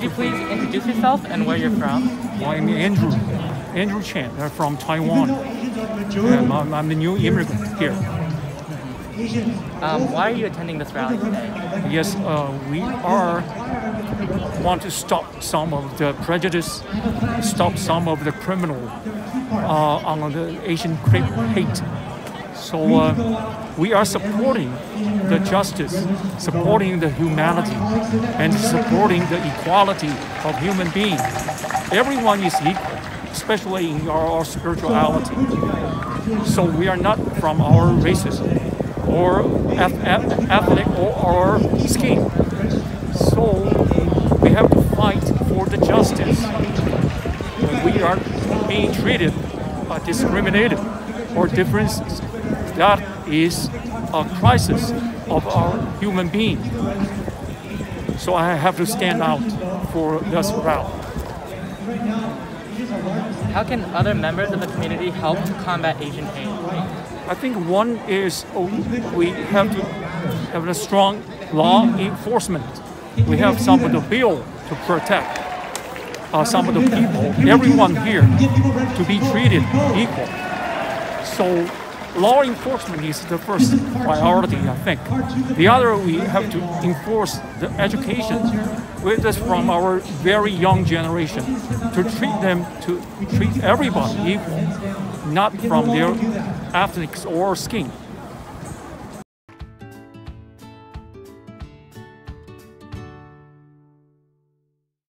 Could you please introduce yourself and where you're from? I'm Andrew, Andrew Chen I'm from Taiwan. And I'm, I'm the new immigrant here. Um, why are you attending this rally today? Yes, uh, we are want to stop some of the prejudice, stop some of the criminal uh, on the Asian hate. So uh, we are supporting the justice, supporting the humanity, and supporting the equality of human beings. Everyone is equal, especially in our, our spirituality. So we are not from our racism or ethnic or, or skin. So we have to fight for the justice. We are being treated, uh, discriminated, or differences, that is a crisis of our human being. So I have to stand out for this route. How can other members of the community help to combat Asian hate? I think one is oh, we have to have a strong law enforcement. We have some of the bill to protect uh, some of the people, everyone here, to be treated equal. So law enforcement is the first priority, I think. The other, we have to enforce the education with us from our very young generation to treat them, to treat everybody equal, not from their ethnics or skin.